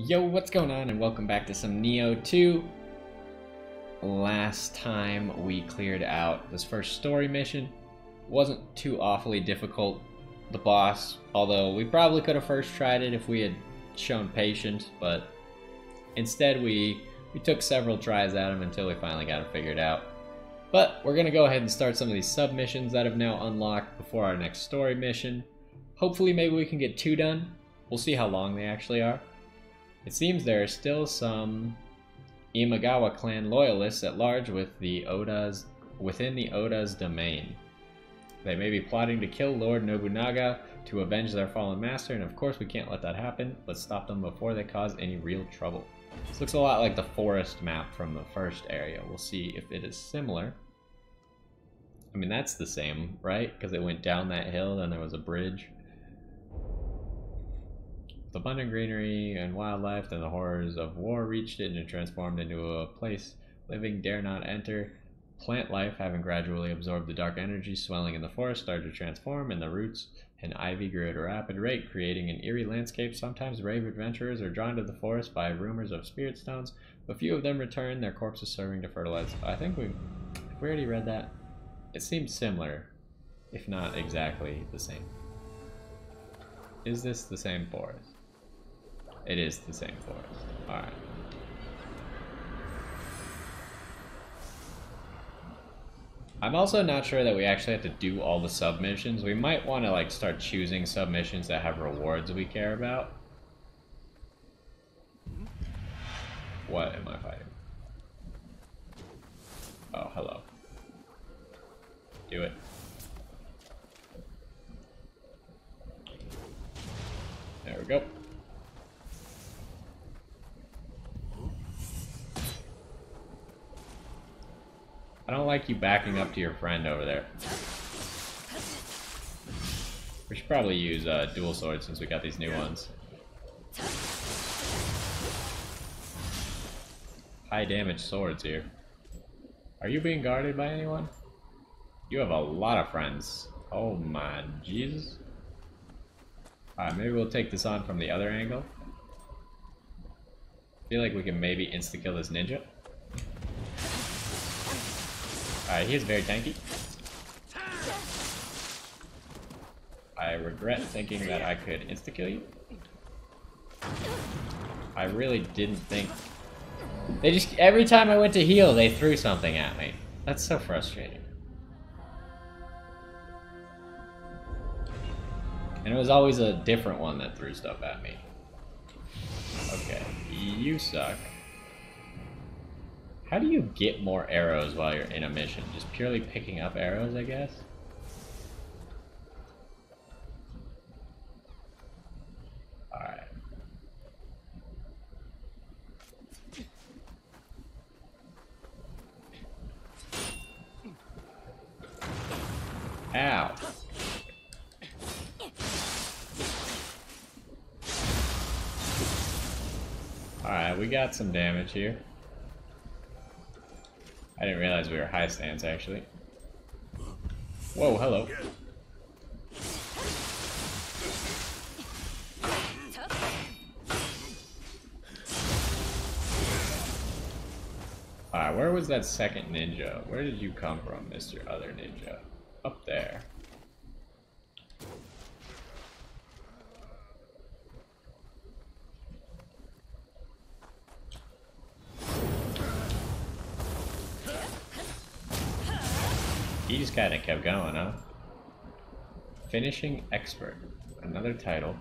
Yo, what's going on and welcome back to some Nioh 2. Last time we cleared out this first story mission. Wasn't too awfully difficult. The boss, although we probably could have first tried it if we had shown patience, but instead we, we took several tries at him until we finally got it figured out. But we're going to go ahead and start some of these submissions that have now unlocked before our next story mission. Hopefully maybe we can get two done. We'll see how long they actually are. It seems there are still some Imagawa clan loyalists at large with the Oda's within the Oda's domain. They may be plotting to kill Lord Nobunaga to avenge their fallen master, and of course we can't let that happen. Let's stop them before they cause any real trouble. This looks a lot like the forest map from the first area. We'll see if it is similar. I mean, that's the same, right? Because it went down that hill, and there was a bridge. Abundant greenery and wildlife, then the horrors of war reached it and it transformed into a place living dare not enter. Plant life, having gradually absorbed the dark energy swelling in the forest, started to transform, and the roots and ivy grew at a rapid rate, creating an eerie landscape. Sometimes brave adventurers are drawn to the forest by rumors of spirit stones, but few of them return, their corpses serving to fertilize. I think we, we already read that. It seems similar, if not exactly the same. Is this the same forest? It is the same forest. Alright. I'm also not sure that we actually have to do all the submissions. We might want to like start choosing submissions that have rewards we care about. What am I fighting? Oh, hello. Do it. There we go. I don't like you backing up to your friend over there. We should probably use uh, dual swords since we got these new ones. High damage swords here. Are you being guarded by anyone? You have a lot of friends. Oh my Jesus. Alright, maybe we'll take this on from the other angle. feel like we can maybe insta-kill this ninja. Alright, he is very tanky. I regret thinking that I could insta-kill you. I really didn't think... They just, every time I went to heal, they threw something at me. That's so frustrating. And it was always a different one that threw stuff at me. Okay, you suck. How do you get more arrows while you're in a mission? Just purely picking up arrows, I guess? Alright. Ow. Alright, we got some damage here. I didn't realize we were high stance actually. Whoa, hello. Alright, where was that second ninja? Where did you come from, Mr. Other Ninja? Up there. He just kept going, huh? Finishing Expert. Another title.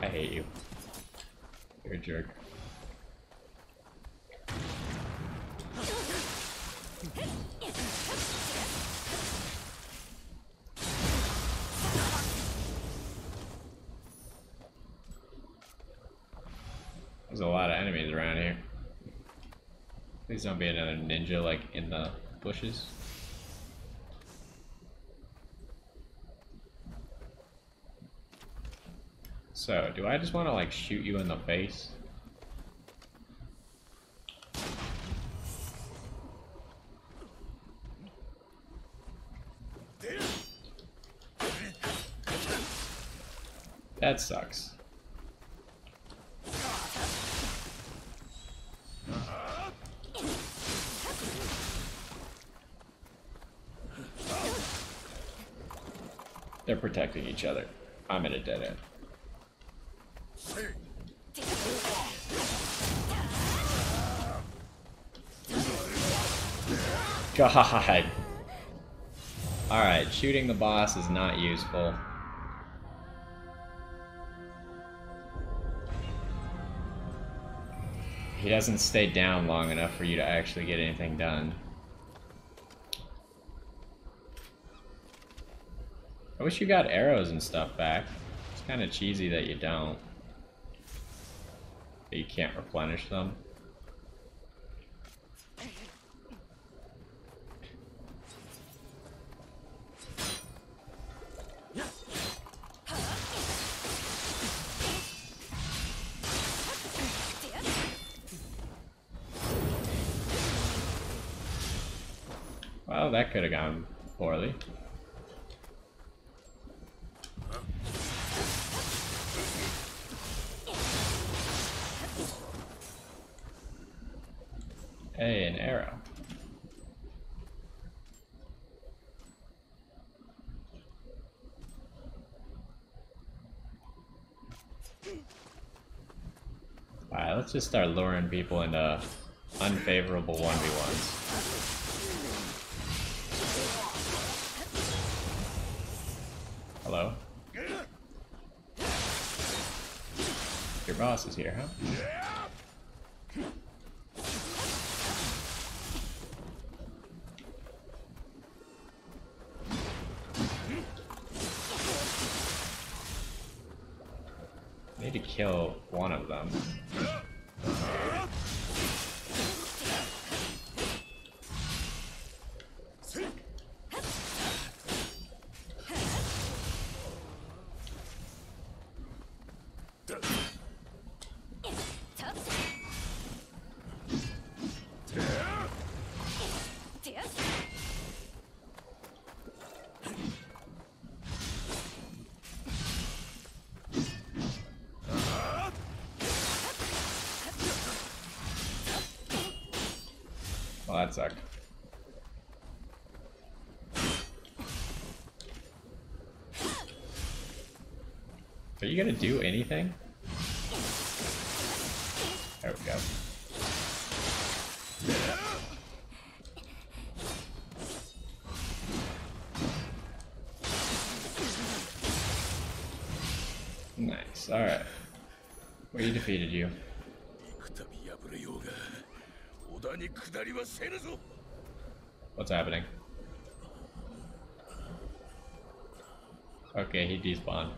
I hate you. You're a jerk. a lot of enemies around here. Please don't be another ninja, like, in the bushes. So, do I just want to, like, shoot you in the face? That sucks. Protecting each other. I'm at a dead end. God. Alright, shooting the boss is not useful. He doesn't stay down long enough for you to actually get anything done. I wish you got arrows and stuff back. It's kind of cheesy that you don't. That you can't replenish them. Well, that could have gone poorly. Hey, an arrow. Alright, let's just start luring people into unfavorable 1v1s. Hello? Your boss is here, huh? Kill one of them. Well, that sucked. Are you gonna do anything? What's happening? Okay, he despawned.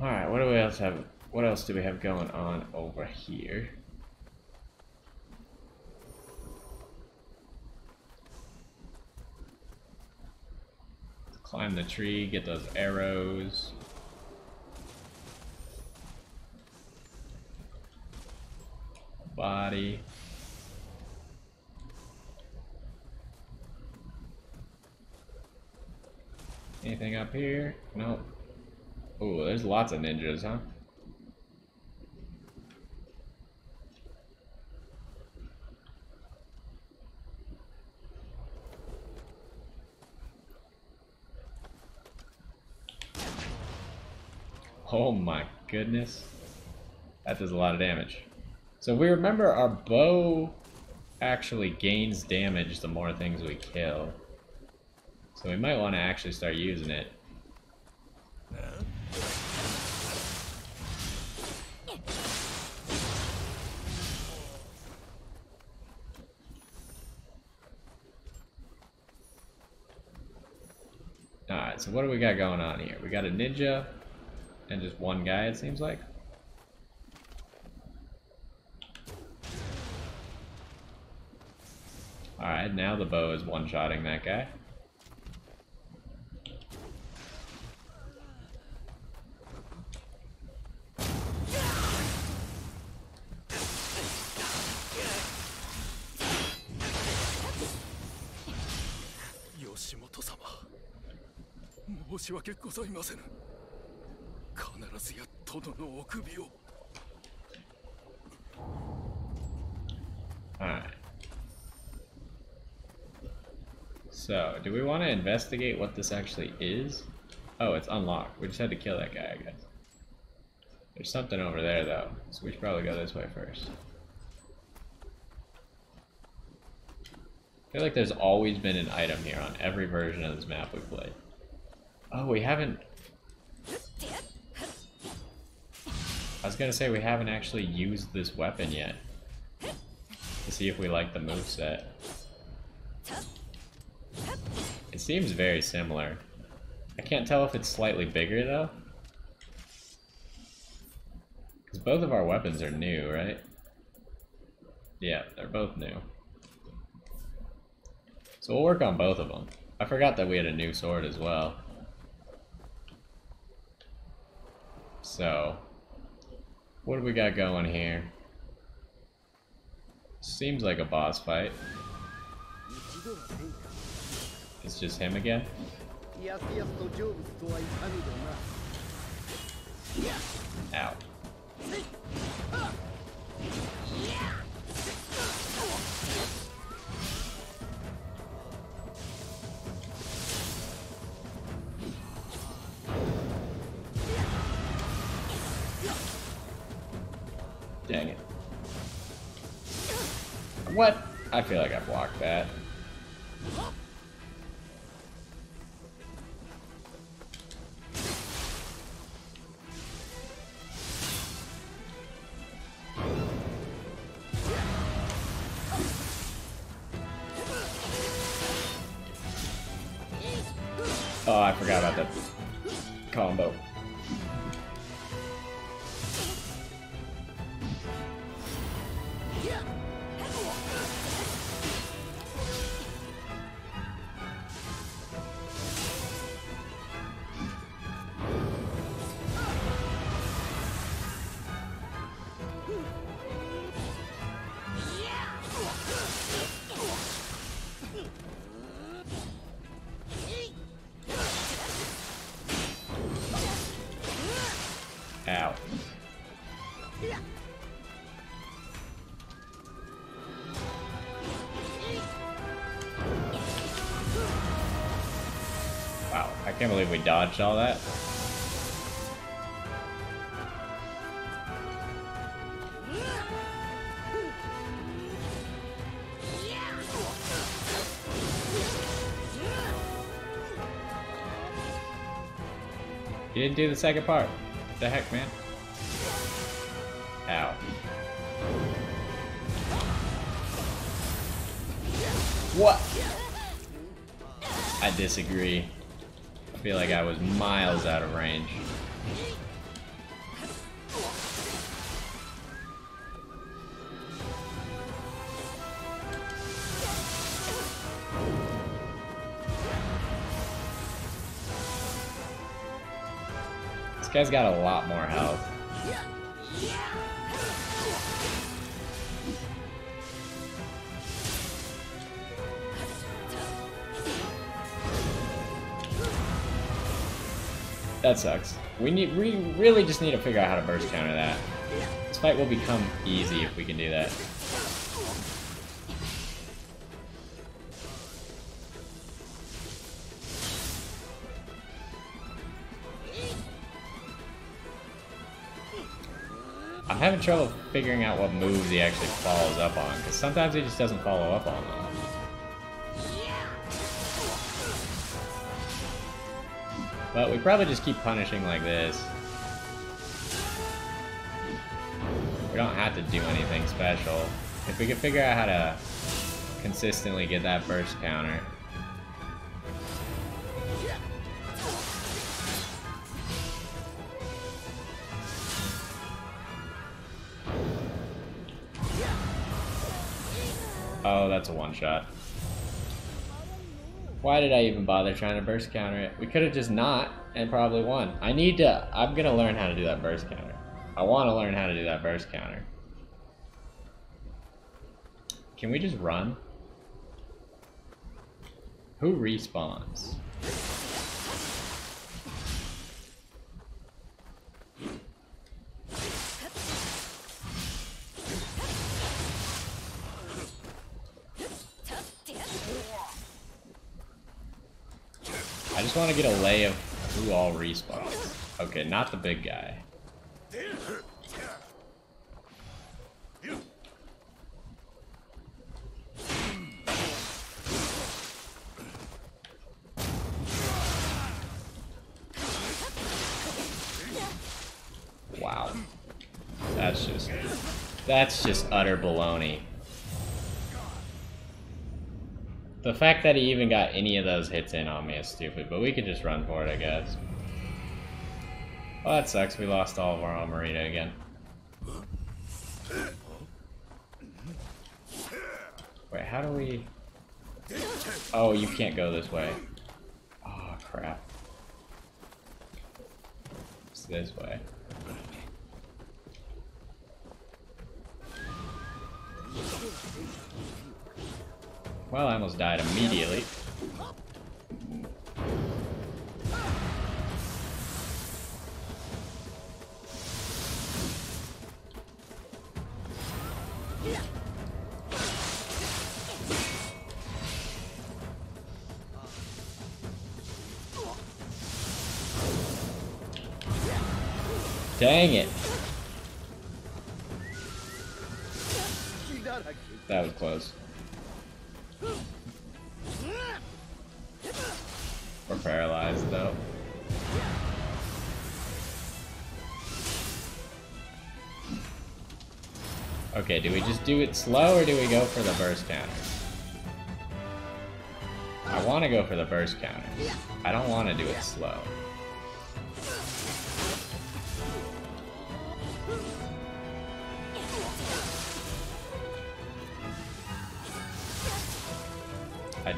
Alright, what do we else have? What else do we have going on over here? Climb the tree, get those arrows. Body. Anything up here? Nope. Ooh, there's lots of ninjas, huh? Oh my goodness. That does a lot of damage. So we remember our bow actually gains damage the more things we kill. So we might want to actually start using it. Alright, so what do we got going on here? We got a ninja and just one guy, it seems like. Alright, now the bow is one-shotting that guy. 申し訳ございませぬ必ずや殿のお首を So, do we want to investigate what this actually is? Oh, it's unlocked. We just had to kill that guy, I guess. There's something over there, though, so we should probably go this way first. I feel like there's always been an item here on every version of this map we've played. Oh, we haven't... I was gonna say we haven't actually used this weapon yet. To see if we like the move set. It seems very similar. I can't tell if it's slightly bigger though. Because both of our weapons are new, right? Yeah, they're both new. So we'll work on both of them. I forgot that we had a new sword as well. So, what do we got going here? Seems like a boss fight. It's just him again? Ow. Dang it. What? I feel like I blocked that. Oh, I forgot about that combo. Can't dodged all that. You didn't do the second part. What the heck, man? Ow. What? I disagree. Feel like I was miles out of range. This guy's got a lot more health. That sucks. We need we really just need to figure out how to burst counter that. This fight will become easy if we can do that. I'm having trouble figuring out what moves he actually follows up on, because sometimes he just doesn't follow up on them. But we probably just keep punishing like this. We don't have to do anything special. If we could figure out how to consistently get that burst counter. Oh, that's a one shot. Why did I even bother trying to burst counter it? We could have just not and probably won. I need to, I'm gonna learn how to do that burst counter. I want to learn how to do that burst counter. Can we just run? Who respawns? just want to get a lay of who all respawns. Okay, not the big guy. Wow. That's just... That's just utter baloney. The fact that he even got any of those hits in on me is stupid, but we could just run for it, I guess. Well, that sucks. We lost all of our Amrita again. Wait, how do we... Oh, you can't go this way. Oh, crap. It's this way. Well, I almost died immediately. Dang it. That was close. We're paralyzed though. Okay, do we just do it slow or do we go for the burst counter? I want to go for the burst counter. I don't want to do it slow.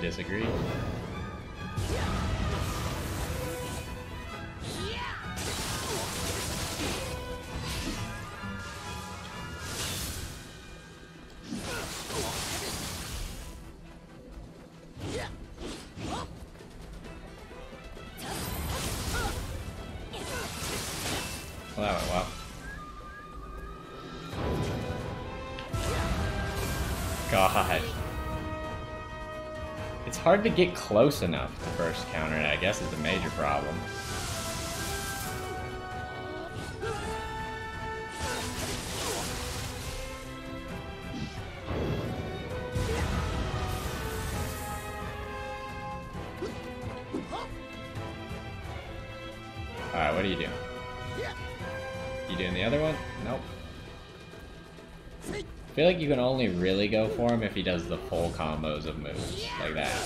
Disagree. Hard to get close enough to burst counter it, I guess is the major problem. Like you can only really go for him if he does the full combos of moves, like that.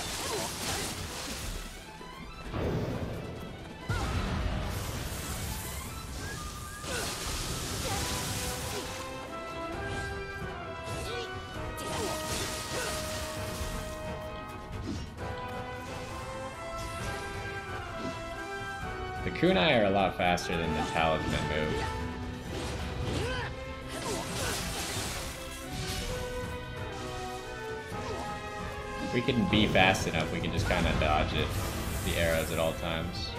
The kunai are a lot faster than the talisman move. If we can be fast enough, we can just kind of dodge it, the arrows at all times.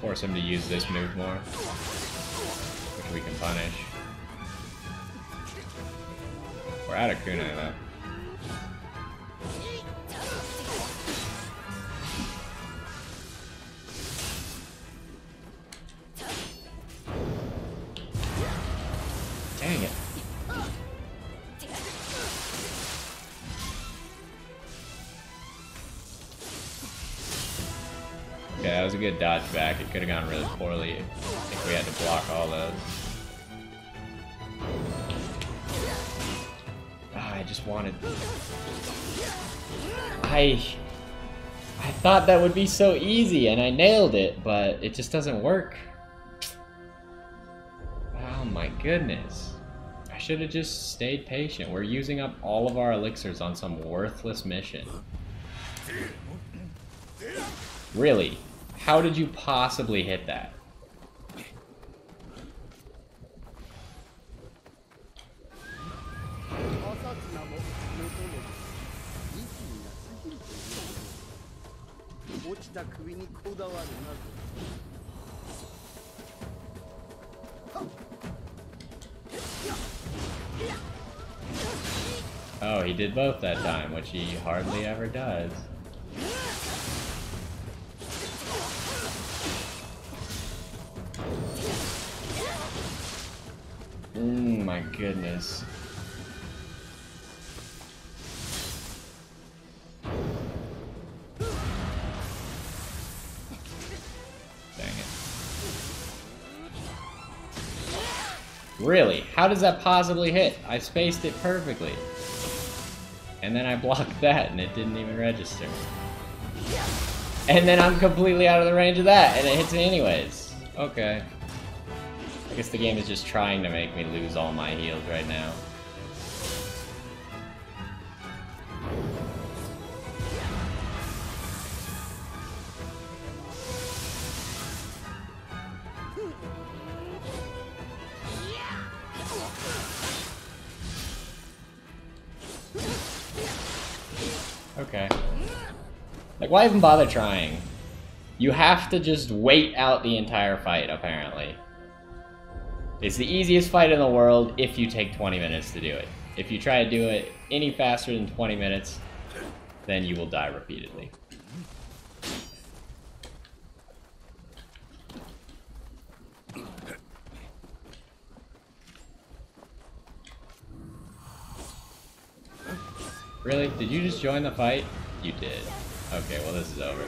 Force him to use this move more, which we can punish. We're out of kunai though. Dodge back. It could have gone really poorly if we had to block all those. Ah, I just wanted... I... I thought that would be so easy and I nailed it, but it just doesn't work. Oh my goodness. I should have just stayed patient. We're using up all of our elixirs on some worthless mission. Really? How did you possibly hit that? Oh, he did both that time, which he hardly ever does. Goodness. Dang it. Really? How does that possibly hit? I spaced it perfectly. And then I blocked that and it didn't even register. And then I'm completely out of the range of that and it hits me anyways. Okay. I guess the game is just trying to make me lose all my heals right now. Okay. Like, why even bother trying? You have to just wait out the entire fight, apparently. It's the easiest fight in the world if you take 20 minutes to do it. If you try to do it any faster than 20 minutes, then you will die repeatedly. Really? Did you just join the fight? You did. Okay, well this is over.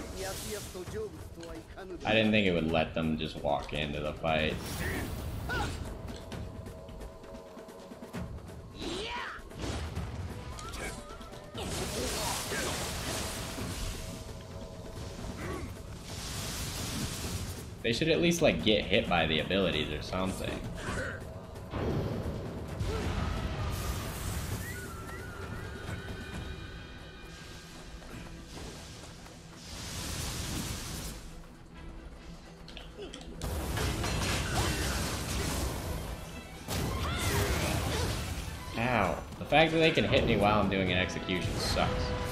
I didn't think it would let them just walk into the fight. They should at least like get hit by the abilities or something. Fact that they can hit me while I'm doing an execution sucks.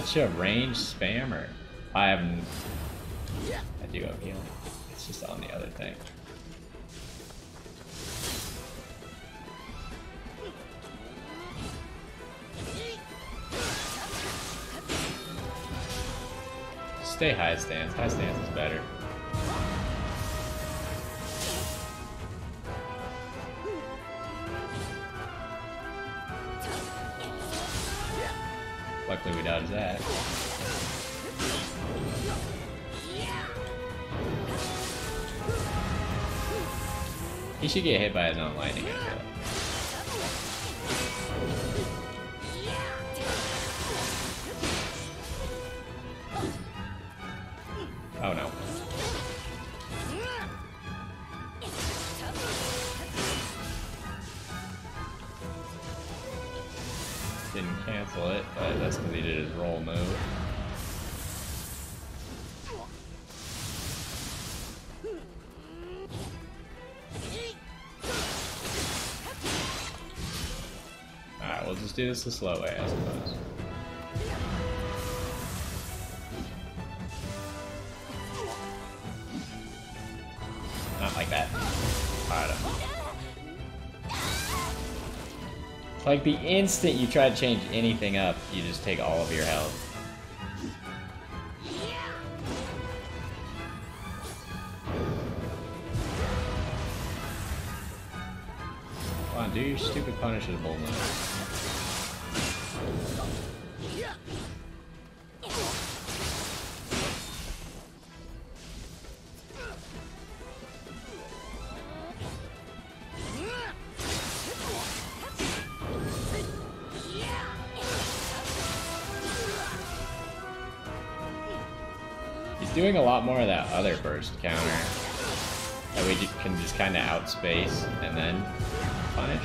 Such a range spammer. I have I do have healing. It's just on the other thing. Stay high stance. High stance is better. Luckily that. He should get hit by his own lightning. Feel do this the slow way, I suppose. Not like that. It's like the instant you try to change anything up, you just take all of your health. do your stupid punishable. More of that other burst counter that we can just kind of outspace and then punish.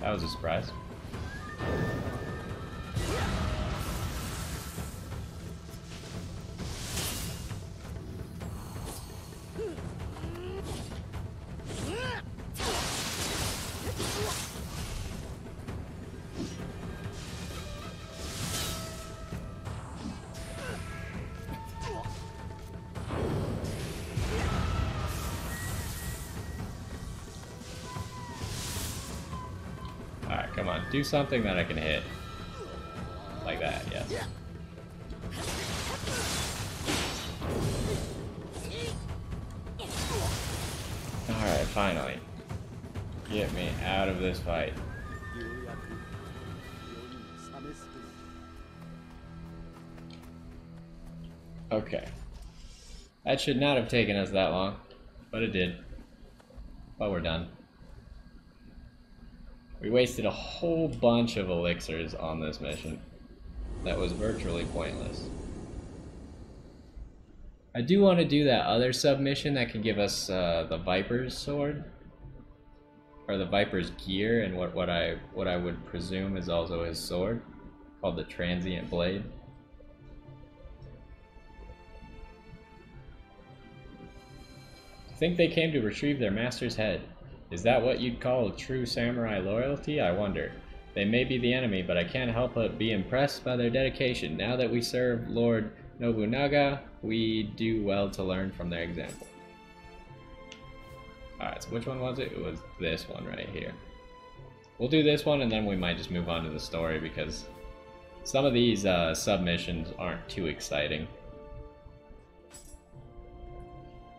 That was a surprise. do something that I can hit. Like that, yes. Alright, finally. Get me out of this fight. Okay. That should not have taken us that long, but it did. Wasted a whole bunch of elixirs on this mission. That was virtually pointless. I do want to do that other submission that can give us uh, the Viper's sword. Or the Viper's gear and what, what I what I would presume is also his sword. Called the Transient Blade. I think they came to retrieve their master's head. Is that what you'd call true samurai loyalty? I wonder. They may be the enemy, but I can't help but be impressed by their dedication. Now that we serve Lord Nobunaga, we do well to learn from their example. Alright, so which one was it? It was this one right here. We'll do this one and then we might just move on to the story because some of these uh, submissions aren't too exciting.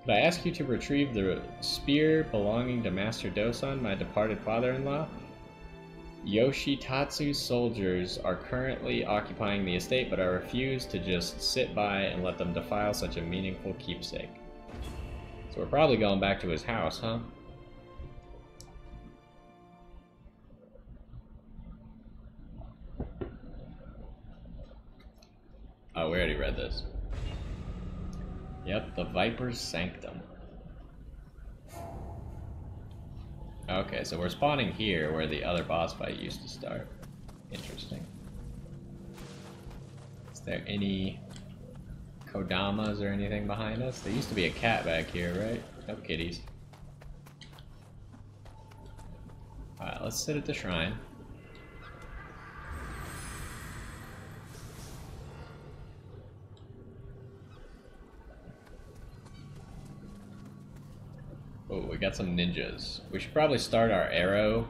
Could I ask you to retrieve the spear belonging to Master Dosan, my departed father-in-law? Yoshitatsu's soldiers are currently occupying the estate, but I refuse to just sit by and let them defile such a meaningful keepsake. So we're probably going back to his house, huh? Oh, we already read this. Yep, the Viper's Sanctum. Okay, so we're spawning here where the other boss fight used to start. Interesting. Is there any Kodamas or anything behind us? There used to be a cat back here, right? No kitties. Alright, let's sit at the shrine. Oh, we got some ninjas. We should probably start our arrow.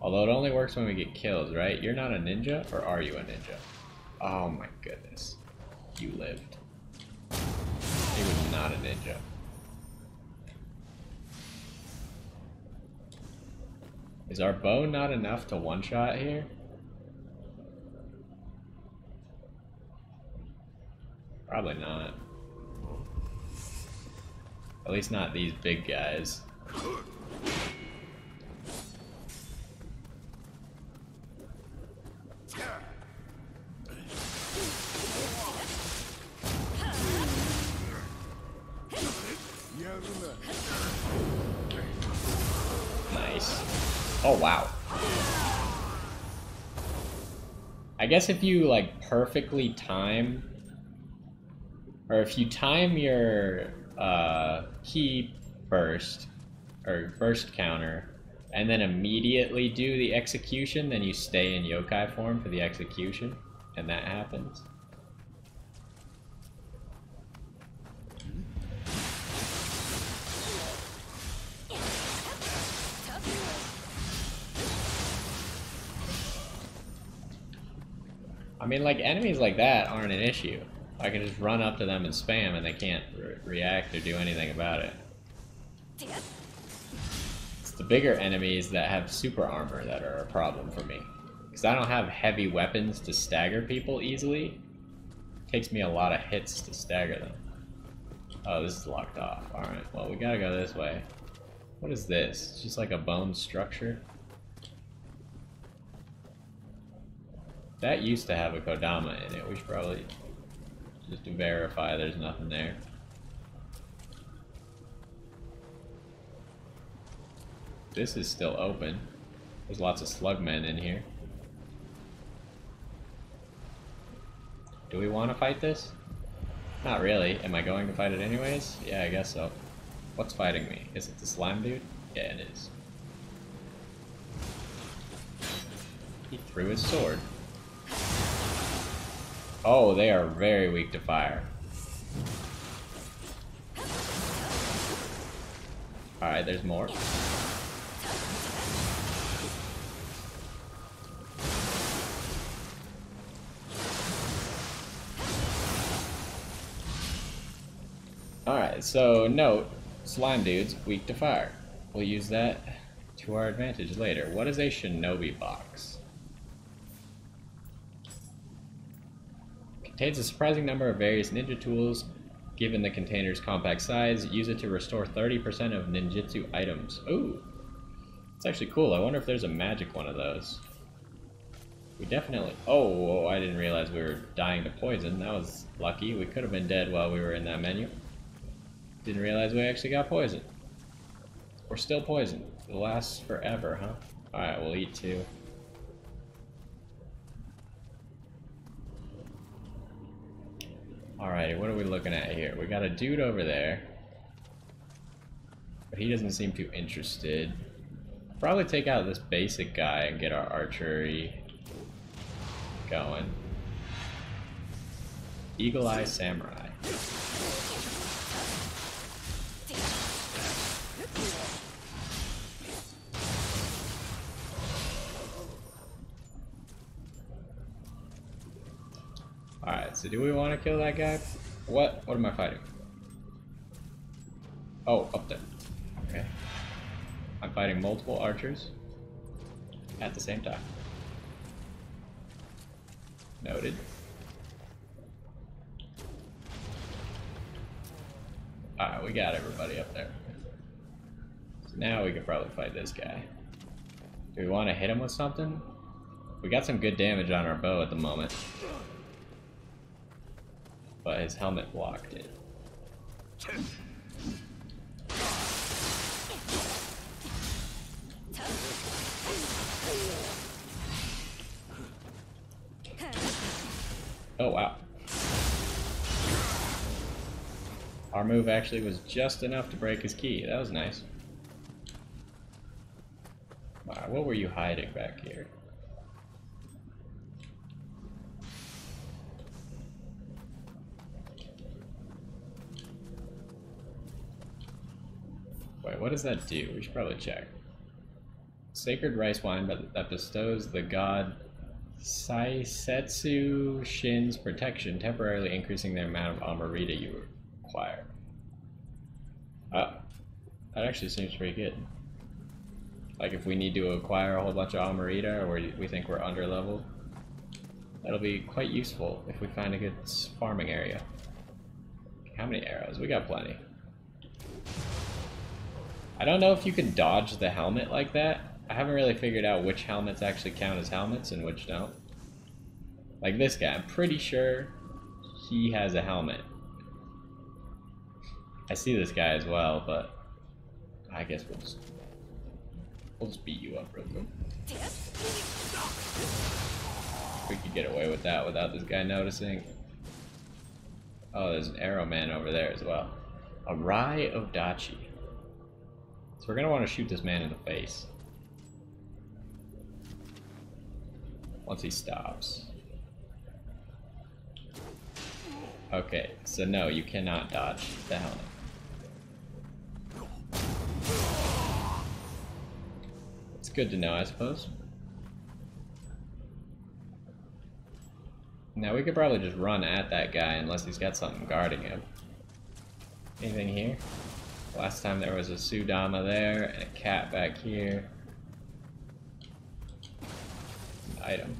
Although it only works when we get kills, right? You're not a ninja, or are you a ninja? Oh my goodness. You lived. He was not a ninja. Is our bow not enough to one-shot here? Probably not. At least not these big guys. Nice. Oh wow. I guess if you like perfectly time or if you time your uh, Ki burst or burst counter and then immediately do the execution, then you stay in yokai form for the execution, and that happens. I mean, like, enemies like that aren't an issue. I can just run up to them and spam and they can't re react or do anything about it. It's the bigger enemies that have super armor that are a problem for me. Because I don't have heavy weapons to stagger people easily. It takes me a lot of hits to stagger them. Oh, this is locked off. Alright, well, we gotta go this way. What is this? It's just like a bone structure? That used to have a Kodama in it. We should probably just to verify there's nothing there. This is still open. There's lots of slugmen in here. Do we want to fight this? Not really. Am I going to fight it anyways? Yeah, I guess so. What's fighting me? Is it the slime dude? Yeah, it is. He threw his sword. Oh, they are very weak to fire. Alright, there's more. Alright, so note, slime dudes, weak to fire. We'll use that to our advantage later. What is a shinobi box? Contains a surprising number of various ninja tools. Given the container's compact size, use it to restore 30% of ninjutsu items. Ooh, it's actually cool. I wonder if there's a magic one of those. We definitely... Oh, whoa, I didn't realize we were dying to poison. That was lucky. We could have been dead while we were in that menu. Didn't realize we actually got poisoned. We're still poisoned. It lasts forever, huh? Alright, we'll eat two. Alrighty, what are we looking at here? We got a dude over there. But he doesn't seem too interested. Probably take out this basic guy and get our archery going. Eagle Eye Samurai. So do we want to kill that guy? What? What am I fighting? Oh, up there. Okay. I'm fighting multiple archers at the same time. Noted. Alright, we got everybody up there. So now we can probably fight this guy. Do we want to hit him with something? We got some good damage on our bow at the moment but his helmet blocked it. Oh wow. Our move actually was just enough to break his Ki. That was nice. Wow, what were you hiding back here? What does that do? We should probably check. Sacred rice wine that bestows the god Saisetsu Shin's protection, temporarily increasing the amount of Amrita you acquire. Oh, uh, that actually seems pretty good. Like if we need to acquire a whole bunch of Amrita or we think we're under leveled, that'll be quite useful if we find a good farming area. How many arrows? We got plenty. I don't know if you can dodge the helmet like that. I haven't really figured out which helmets actually count as helmets and which don't. Like this guy, I'm pretty sure he has a helmet. I see this guy as well, but I guess we'll just we'll just beat you up real quick. We could get away with that without this guy noticing. Oh, there's an arrow man over there as well. A Rai of Dachi. So we're going to want to shoot this man in the face. Once he stops. Okay, so no, you cannot dodge the helmet. It's good to know, I suppose. Now we could probably just run at that guy unless he's got something guarding him. Anything here? Last time there was a Sudama there and a cat back here. An item.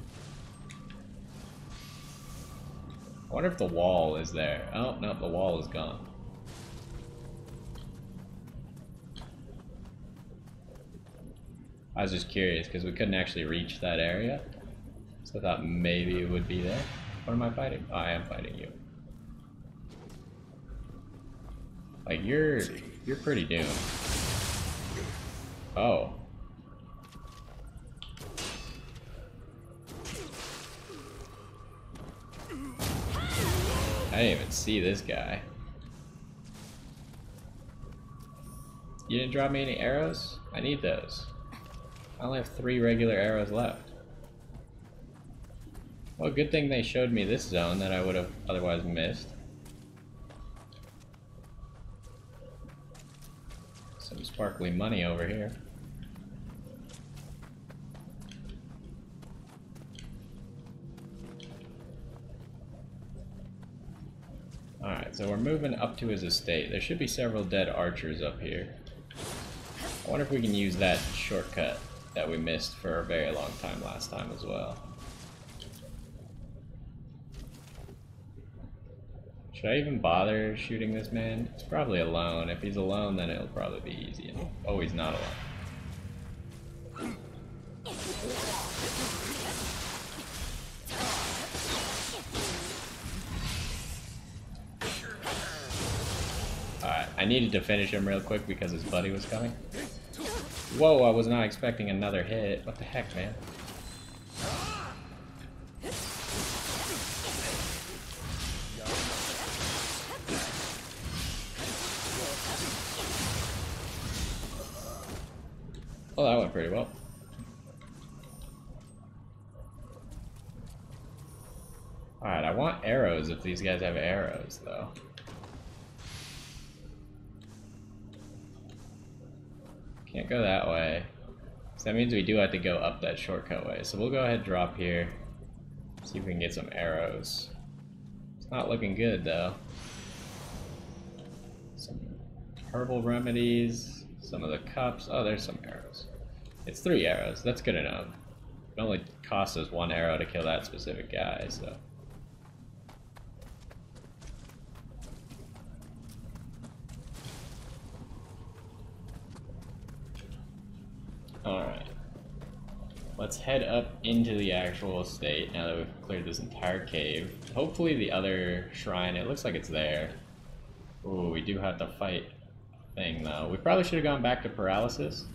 I wonder if the wall is there. Oh, no, the wall is gone. I was just curious because we couldn't actually reach that area. So I thought maybe it would be there. What am I fighting? Oh, I am fighting you. Like you're you're pretty doomed. Oh. I didn't even see this guy. You didn't drop me any arrows? I need those. I only have three regular arrows left. Well, good thing they showed me this zone that I would have otherwise missed. Some sparkly money over here. Alright, so we're moving up to his estate. There should be several dead archers up here. I wonder if we can use that shortcut that we missed for a very long time last time as well. Should I even bother shooting this man? He's probably alone. If he's alone, then it'll probably be easy. Oh, he's not alone. Alright, I needed to finish him real quick because his buddy was coming. Whoa, I was not expecting another hit. What the heck, man? Well, that went pretty well. Alright, I want arrows if these guys have arrows, though. Can't go that way. So that means we do have to go up that shortcut way. So we'll go ahead and drop here. See if we can get some arrows. It's not looking good, though. Some herbal remedies. Some of the cups. Oh, there's some arrows. It's three arrows. That's good enough. It only costs us one arrow to kill that specific guy, so. Alright. Let's head up into the actual estate now that we've cleared this entire cave. Hopefully the other shrine, it looks like it's there. Ooh, we do have to fight thing though. We probably should have gone back to paralysis.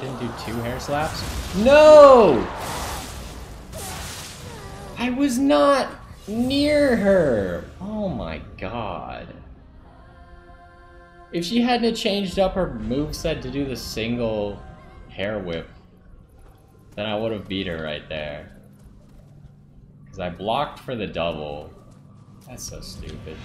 Didn't do two hair slaps? No! I was not near her! Oh my god. If she hadn't changed up her moveset to do the single hair whip, then I would have beat her right there. Because I blocked for the double. That's so stupid.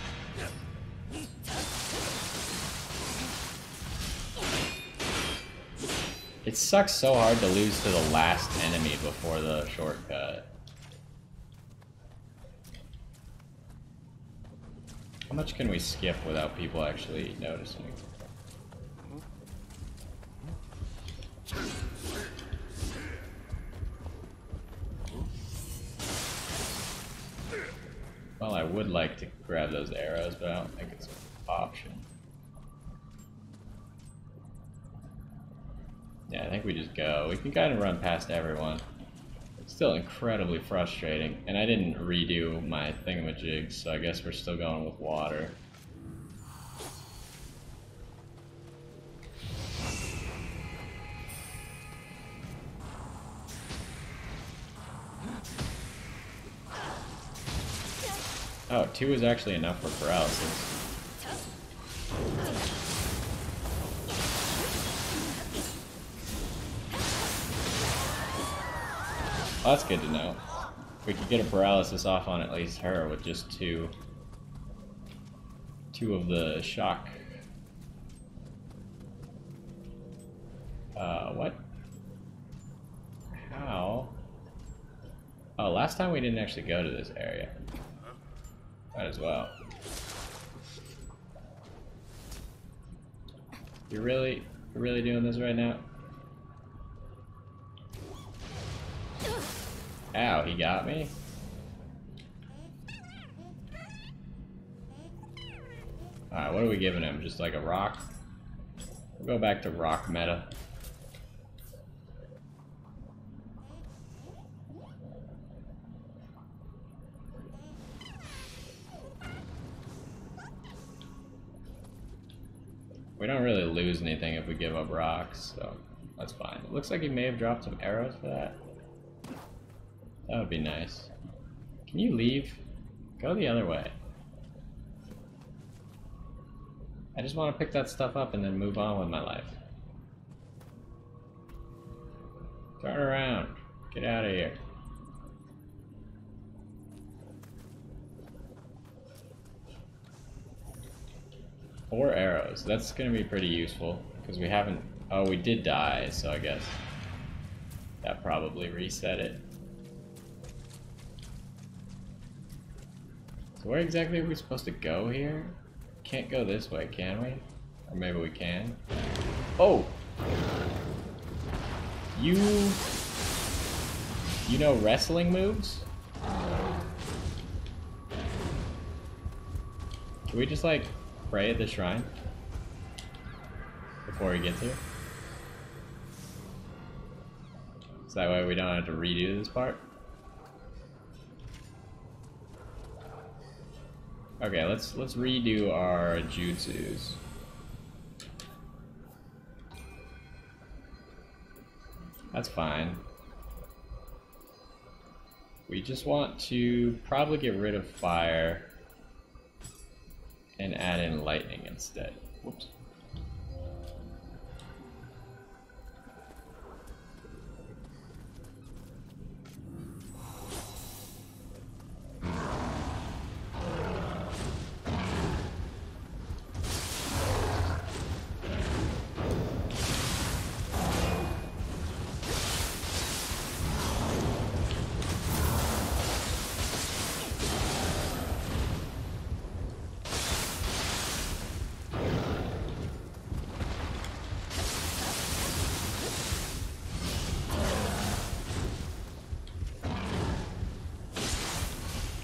It sucks so hard to lose to the last enemy before the shortcut. How much can we skip without people actually noticing? Well, I would like to grab those arrows, but I don't think it's an option. Yeah, I think we just go. We can kind of run past everyone. It's still incredibly frustrating. And I didn't redo my thingamajigs, so I guess we're still going with water. Oh, two is actually enough for paralysis. Well, that's good to know. We could get a paralysis off on at least her with just two two of the shock. Uh, what? How? Oh, last time we didn't actually go to this area. Might as well. You're really, you're really doing this right now? Ow, he got me? Alright, what are we giving him? Just like a rock? We'll go back to rock meta. We don't really lose anything if we give up rocks, so that's fine. It looks like he may have dropped some arrows for that. That would be nice. Can you leave? Go the other way. I just want to pick that stuff up and then move on with my life. Turn around. Get out of here. Four arrows. That's going to be pretty useful because we haven't... Oh, we did die, so I guess that probably reset it. So where exactly are we supposed to go here? Can't go this way, can we? Or maybe we can. Oh! You... You know wrestling moves? Can we just like pray at the shrine? Before we get it? So that way we don't have to redo this part? Okay, let's let's redo our jutsus. That's fine. We just want to probably get rid of fire and add in lightning instead. Whoops.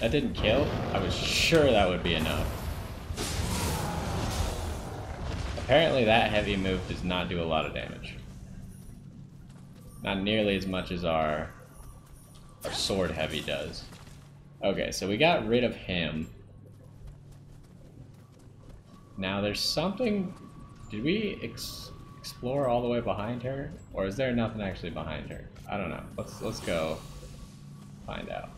That didn't kill? I was sure that would be enough. Apparently that heavy move does not do a lot of damage. Not nearly as much as our, our sword heavy does. Okay, so we got rid of him. Now there's something... Did we ex explore all the way behind her? Or is there nothing actually behind her? I don't know. Let's, let's go find out.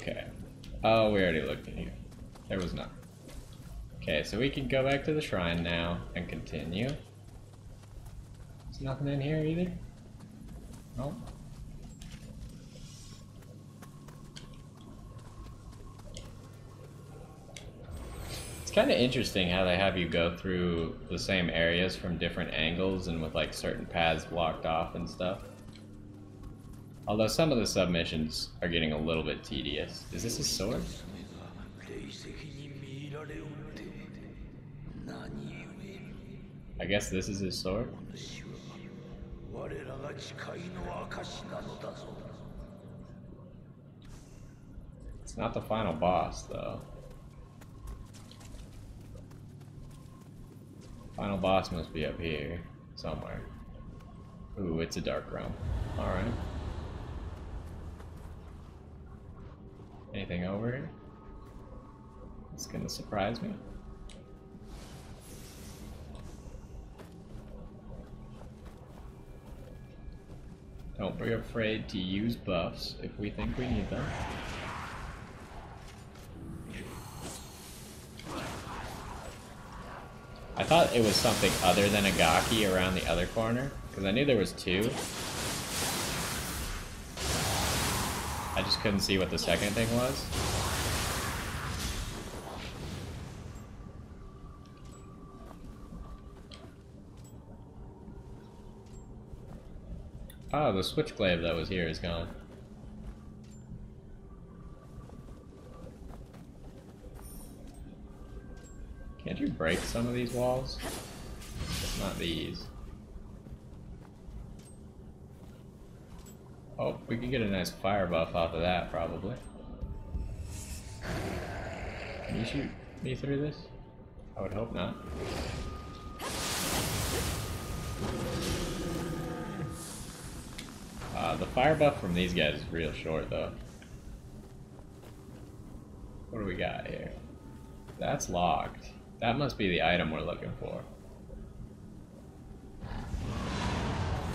Okay. Oh, we already looked in here. There was none. Okay, so we can go back to the shrine now and continue. There's nothing in here either? Nope. It's kind of interesting how they have you go through the same areas from different angles and with like certain paths blocked off and stuff. Although some of the submissions are getting a little bit tedious. Is this a sword? I guess this is his sword? It's not the final boss, though. Final boss must be up here, somewhere. Ooh, it's a dark realm. Alright. Anything over here? It's gonna surprise me. Don't be afraid to use buffs if we think we need them. I thought it was something other than a Gaki around the other corner, because I knew there was two. Just couldn't see what the second thing was. Oh, the switchblade that was here is gone. Can't you break some of these walls? Not these. Oh, we could get a nice fire buff off of that, probably. Can you shoot me through this? I would hope not. Uh, the fire buff from these guys is real short, though. What do we got here? That's locked. That must be the item we're looking for.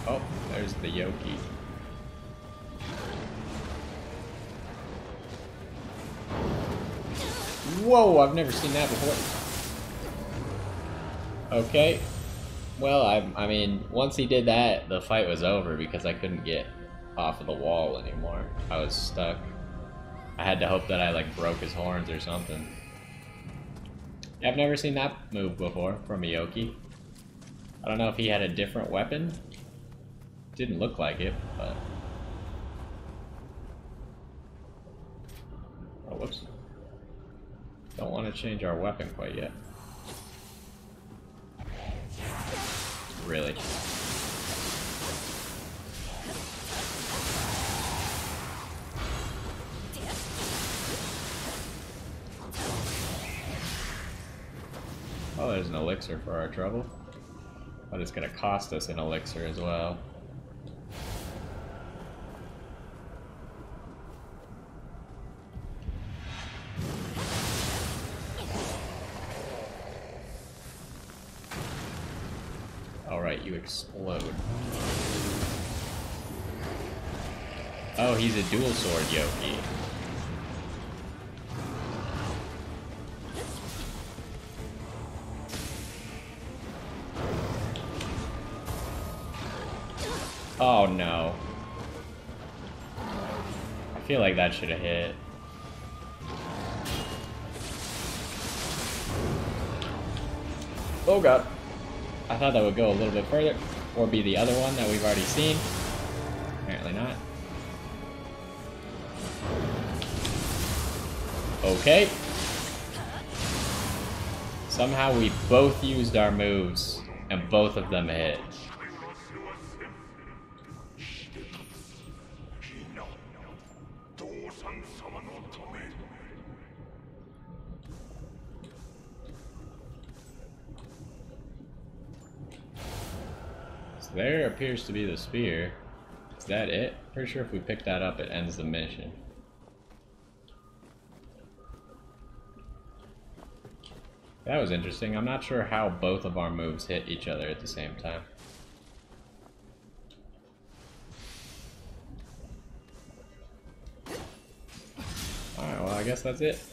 Oh, there's the Yoki. Whoa, I've never seen that before. Okay. Well, I, I mean, once he did that, the fight was over because I couldn't get off of the wall anymore. I was stuck. I had to hope that I, like, broke his horns or something. I've never seen that move before from Yoki. I don't know if he had a different weapon. Didn't look like it, but... Oh, whoops. Don't want to change our weapon quite yet. Really? Oh, there's an elixir for our trouble. But it's gonna cost us an elixir as well. Alright, you explode. Oh, he's a dual sword Yoki. Oh no. I feel like that should have hit. Oh god. I thought that would go a little bit further, or be the other one that we've already seen. Apparently not. Okay. Somehow we both used our moves, and both of them hit. Appears to be the spear. Is that it? Pretty sure if we pick that up, it ends the mission. That was interesting. I'm not sure how both of our moves hit each other at the same time. Alright, well I guess that's it.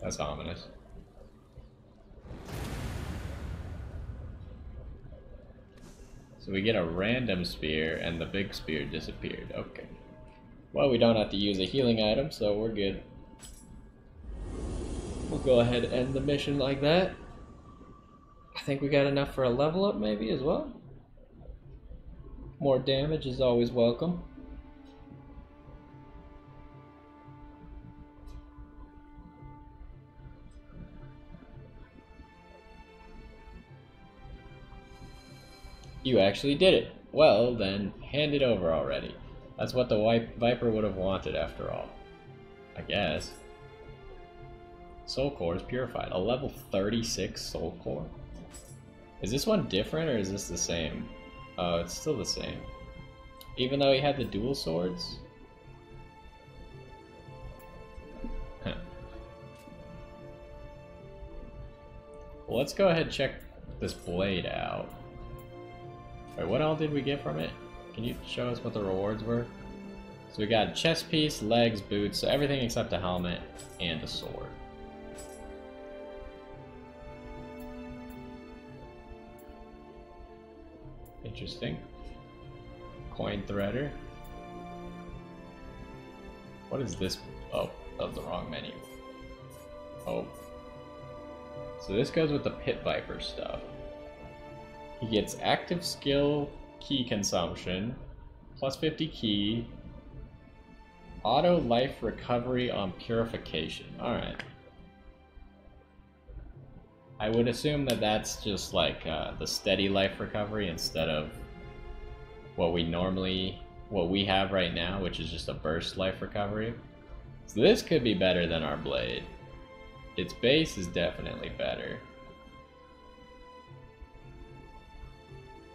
That's ominous. So we get a random spear and the big spear disappeared. Okay. Well, we don't have to use a healing item, so we're good. We'll go ahead and end the mission like that. I think we got enough for a level up maybe as well. More damage is always welcome. You actually did it. Well, then, hand it over already. That's what the Viper would have wanted after all. I guess. Soul Core is purified. A level 36 Soul Core? Is this one different or is this the same? Oh, it's still the same. Even though he had the dual swords? Huh. Let's go ahead and check this blade out. Wait, what all did we get from it? Can you show us what the rewards were? So we got chest piece, legs, boots, so everything except a helmet and a sword. Interesting. Coin threader. What is this? Oh, that was the wrong menu. Oh. So this goes with the Pit Viper stuff. He gets active skill Ki consumption, plus 50 Ki, auto life recovery on purification. Alright. I would assume that that's just like uh, the steady life recovery instead of what we normally, what we have right now, which is just a burst life recovery. So this could be better than our blade. Its base is definitely better.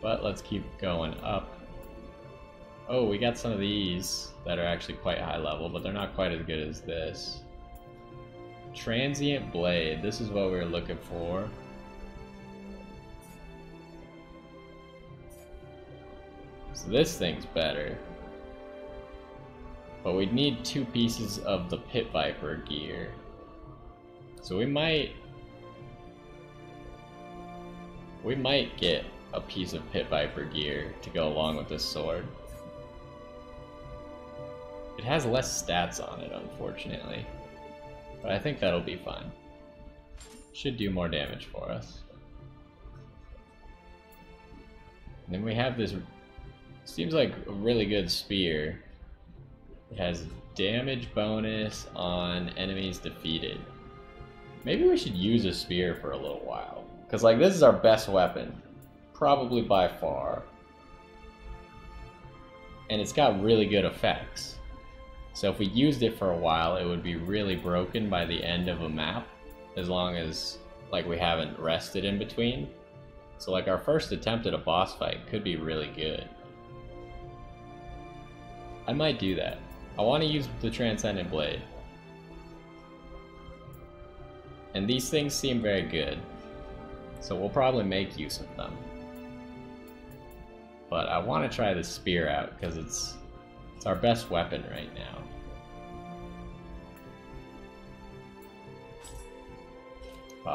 But let's keep going up. Oh, we got some of these that are actually quite high level, but they're not quite as good as this. Transient Blade, this is what we were looking for. So this thing's better. But we'd need two pieces of the Pit Viper gear. So we might... We might get a piece of Pit Viper gear to go along with this sword. It has less stats on it, unfortunately. But I think that'll be fine. Should do more damage for us. And then we have this, seems like a really good spear. It has damage bonus on enemies defeated. Maybe we should use a spear for a little while. Because like this is our best weapon probably by far. And it's got really good effects. So if we used it for a while, it would be really broken by the end of a map, as long as like we haven't rested in between. So like our first attempt at a boss fight could be really good. I might do that. I want to use the Transcendent Blade. And these things seem very good. So we'll probably make use of them. But I want to try the spear out because it's it's our best weapon right now.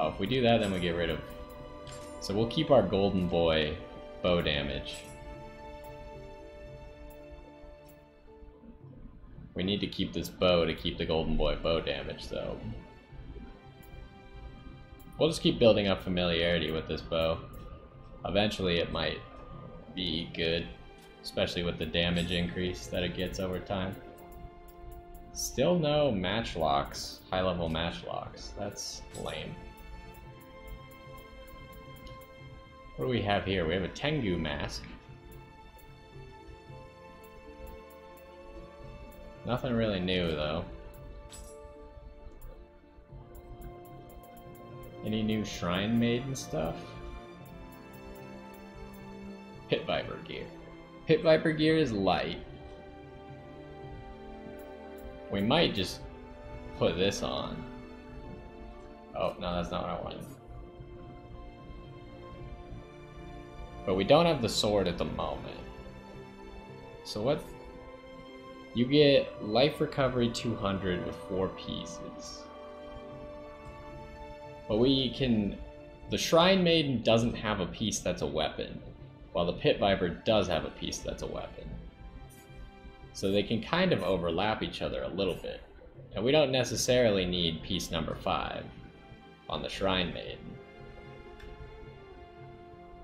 If we do that, then we get rid of... So we'll keep our Golden Boy bow damage. We need to keep this bow to keep the Golden Boy bow damage, though. We'll just keep building up familiarity with this bow. Eventually it might be good, especially with the damage increase that it gets over time. Still no matchlocks, high level matchlocks. That's lame. What do we have here? We have a Tengu mask. Nothing really new though. Any new Shrine Maiden stuff? Pit Viper gear. Pit Viper gear is light. We might just put this on. Oh, no, that's not what I wanted. But we don't have the sword at the moment. So what? You get life recovery 200 with four pieces. But we can... The Shrine Maiden doesn't have a piece that's a weapon while the Pit Viper does have a piece that's a weapon. So they can kind of overlap each other a little bit. And we don't necessarily need piece number 5 on the Shrine Maiden.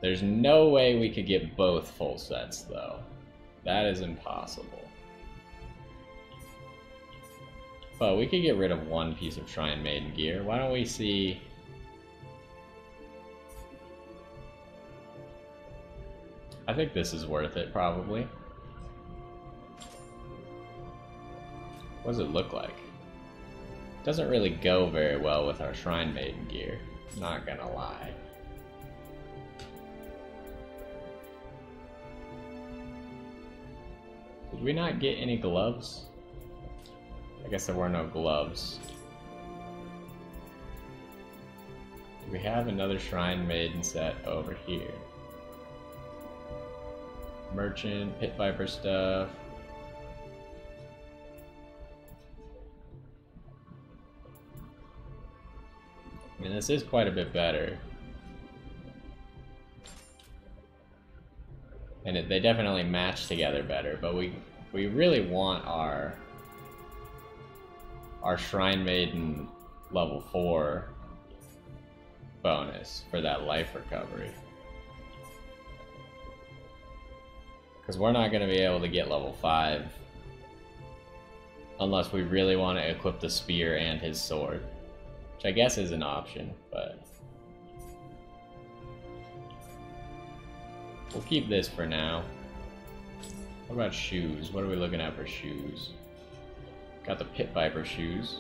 There's no way we could get both full sets, though. That is impossible. But we could get rid of one piece of Shrine Maiden gear. Why don't we see... I think this is worth it, probably. What does it look like? Doesn't really go very well with our Shrine Maiden gear. Not gonna lie. Did we not get any gloves? I guess there were no gloves. Do we have another Shrine Maiden set over here? Merchant, Pit Viper stuff. I mean, this is quite a bit better. And it, they definitely match together better, but we we really want our our Shrine Maiden level 4 bonus for that life recovery. Because we're not going to be able to get level 5 unless we really want to equip the spear and his sword. Which I guess is an option, but... We'll keep this for now. What about shoes? What are we looking at for shoes? Got the Pit Viper shoes.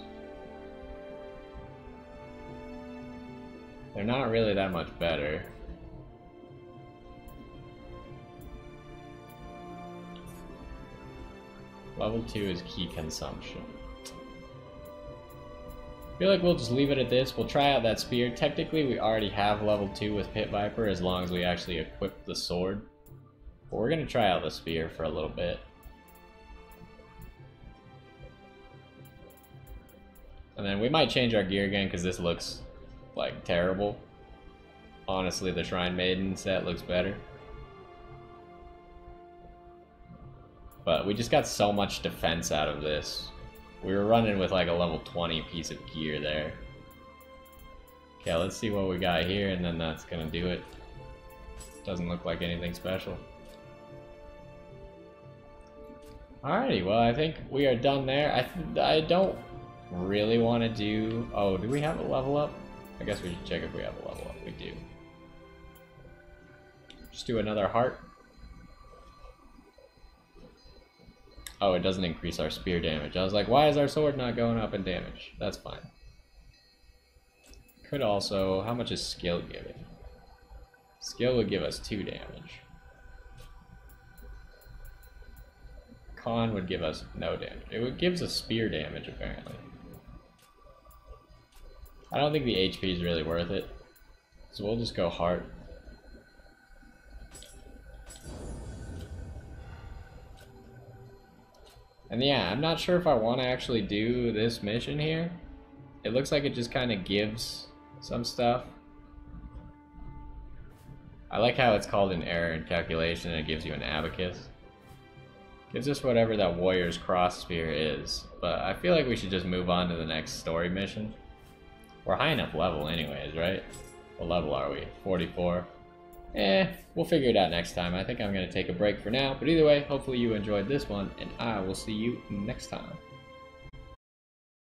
They're not really that much better. Level 2 is Ki consumption. I feel like we'll just leave it at this. We'll try out that spear. Technically, we already have level 2 with Pit Viper as long as we actually equip the sword. But we're going to try out the spear for a little bit. And then we might change our gear again because this looks like terrible. Honestly, the Shrine Maiden set looks better. But we just got so much defense out of this. We were running with like a level 20 piece of gear there. Okay, let's see what we got here and then that's gonna do it. Doesn't look like anything special. Alrighty, well I think we are done there. I, I don't really want to do... Oh, do we have a level up? I guess we should check if we have a level up. We do. Just do another heart. Oh, it doesn't increase our spear damage. I was like, why is our sword not going up in damage? That's fine. Could also... How much is skill giving? Skill would give us 2 damage. Con would give us no damage. It would gives us spear damage, apparently. I don't think the HP is really worth it. So we'll just go heart. And yeah, I'm not sure if I want to actually do this mission here. It looks like it just kind of gives some stuff. I like how it's called an error in calculation and it gives you an abacus. Gives us whatever that warrior's cross spear is, but I feel like we should just move on to the next story mission. We're high enough level anyways, right? What level are we? 44. Eh, we'll figure it out next time. I think I'm going to take a break for now. But either way, hopefully you enjoyed this one, and I will see you next time.